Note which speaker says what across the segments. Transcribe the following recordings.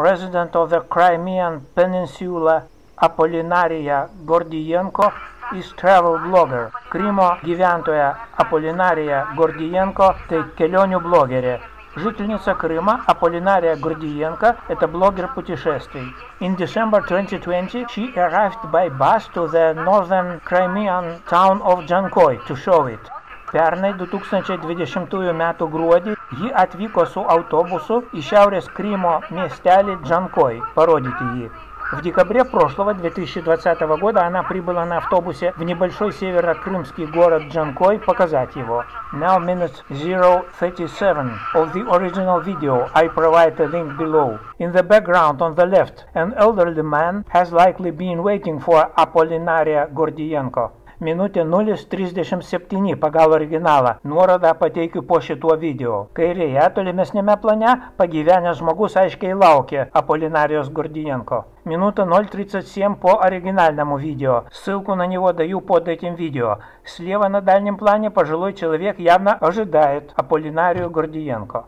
Speaker 1: resident of the Crimean Peninsula Apolinarija Gordijenko is travel blogger. Krymo gyventoja Apolinarija Gordijenko tai kelionių blogerė. Жительница Крыма Аполлинария Гордиенко – это блогер путешествий. In December 2020, she arrived by bus to the northern Crimean town of Jankoy to show it. Pernai 2020 m. gruodį ji atvyko su autobusu į šiaurės Krymo miestelį Džankoj parodyti jį. В декабре прошлого 2020 года она прибыла на автобусе в небольшой северо-крымский город Джанкой показать его. Now minute 037 of the original video, I provide a link below. In the background on the left, an elderly man has likely been waiting for Apollinaria Gordienko. minutė 037 pagal originalą. Nuorodą pateikiu po šituo video. Kairėje tolimesnėme plane pagyvenęs žmogus aiškiai laukė Аполлинариос Гордиенко. Минута 0.37 по оригинальному видео. Ссылку на него даю под этим видео. Слева на дальнем плане пожилой человек явно ожидает Аполлинарию Гордиенко.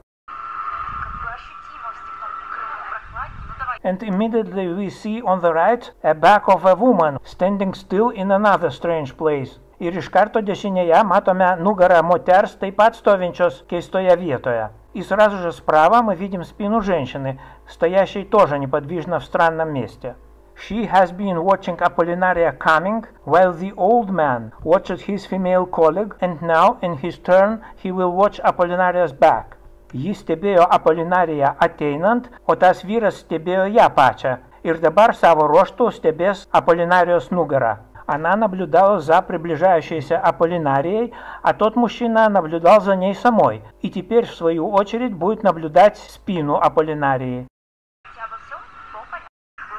Speaker 1: and immediately we see on the right a back of a woman standing still in another strange place. Ir iš karto dešinėje matome nugarą moters, taip pat stovinčios keistoje vietoje. И сразу же справа мы видим спину женщины, стоящей тоже неподвижно в странном месте. She has been watching Apollinaria coming, while the old man watched his female colleague, and now, in his turn, he will watch Apollinaria's back. Ji stebėjo Apolinariją ateinant, o tas vyras stebėjo ją pačią ir dabar savo ruoštų stebės Аполлинариос nugarą. Она наблюдала за приближающейся Аполлинарией, а тот мужчина наблюдал за ней самой, и теперь, в свою очередь, будет наблюдать спину Аполлинарии.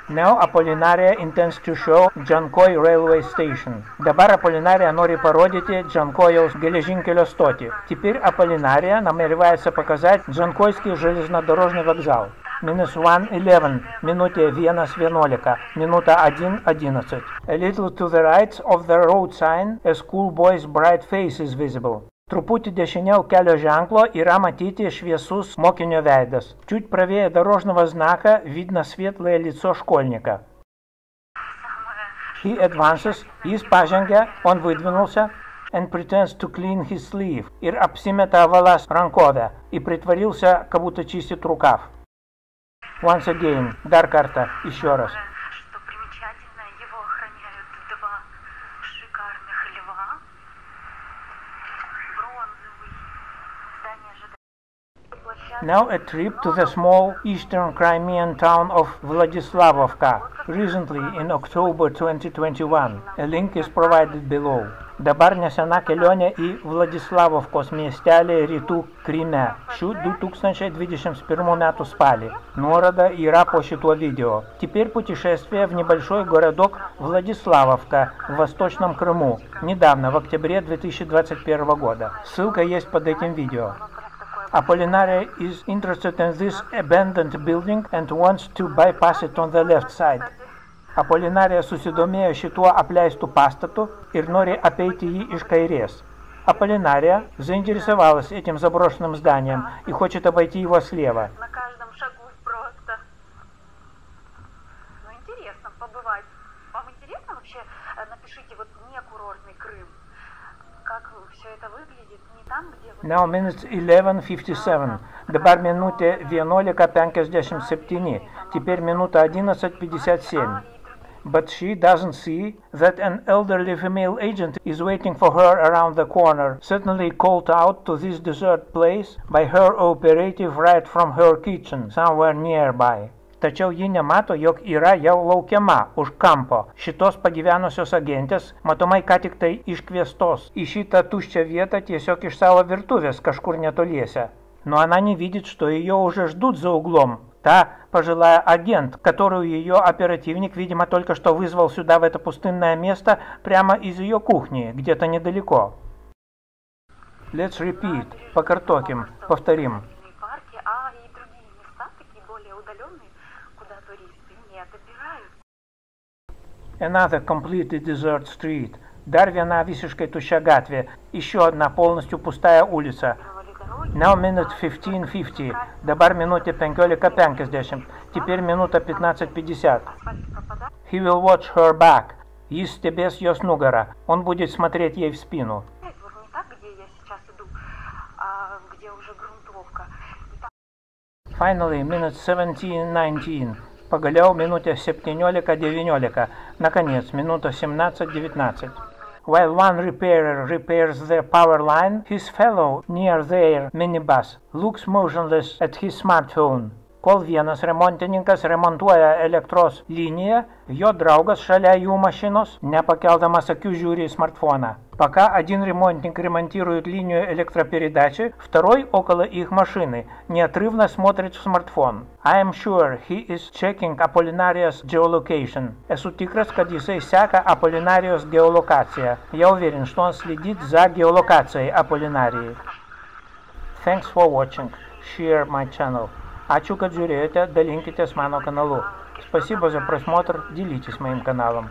Speaker 1: Now Apollinaria intends to show Džankoj railway station. Dabar Apollinaria nori parodyti Džankojaus geležinkelio стотį. Теперь Apollinaria намеревается показать Джанкойский железнодорожный вокзал. Minus 1.11, minutė 1.11, minuta 1.11. A little to the right of the road sign, a schoolboy's bright face is visible. Трупутį dešiniau kelio ženklo yra matyti šviesus моkinio вейдас. Чуть правее дорожного знака видно светлое лицо школьника. He advances, jis pažengia, он выдвинулся, and pretends to clean his sleeve, ir apsimeta valas rankovę, и притворился, как будто чистит рукав. Once again, dar kartą, еще раз. Now a trip to the small eastern Crimean town of Vladislavovka, recently in October 2021. A link is provided below. Dabar nesena kelionė į Vladislavovkos miestelį rytų Kryme šių 2021 metų spalį. Nuoroда yra по šituo видео. Теперь путешествие в небольшой городок Владиславовка в Восточном Крыму. Недавно, в октябре 2021 года. Ссылка есть под этим видео. Apollinaria is interested in this abandoned building and wants to bypass it on the left side. Apolinarija susidomėjo šituo apleistų pastatu ir nori apeiti jį iš kairės. Аполлинария заинтересовалась этим заброшенным зданием и хочет обойти его слева.
Speaker 2: Ну, вообще? Напишите, вот не курортный Крым.
Speaker 1: Now minutes 11.57. Dabar minutė 11.57. Теперь минута 11.57. But she doesn't see that an elderly female agent is waiting for her around the corner, suddenly called out to this desert place by her operative right from her kitchen, somewhere nearby. tačiau ji nemato, jog yra jau laukiama už kampo šitos pagyvenusios agentės, matomai ką tik tai iškviestos į šitą tuščią vietą tiesiog iš savo virtuvės kažkur netoliese. Но она не видит, что ее уже ждут за углом. Та пожилая агент, которую ее оперативник, видимо, только что вызвал сюда, в это пустынное место, прямо из ее кухни, где-то недалеко. Let's repeat. Покартоким. Повторим. Another completely desert street. Visiškai tuščia gatvė. Еще одна полностью пустая улица. Now minute 15.50. Dabar minutė 15.50. Теперь минута 15.50. He will watch her back. Jis stebės jos nugarą. Он будет смотреть ей в спину.
Speaker 2: Не так, где я сейчас иду, а где уже грунтовка. И там
Speaker 1: Finally, minute 17.19. Pagaliau minutė 17.19. Наконец, минута 17.19. While one repairer repairs the power line, his fellow near their minibus looks motionless at his smartphone. Kol vienas remontininkas remontuoja elektros liniją, jo draugas шаля jų машинос, nepakeldamas akių žiūri į смартфона. Пока один ремонтник ремонтирует линию электропередачи, второй около их машины неотрывно смотрит в смартфон. I am sure he is checking Apollinaria's geolocation. Esu tikras, kad jisai seka Apollinarijos geolokaciją. Я уверен, что он следит за геолокацией Apollinarijai. Thanks for watching. Share my channel. Ačiū, kad žiūrėjote, dalinkitės mano kanalu. Спасибо за просмотр, делитесь моим каналом.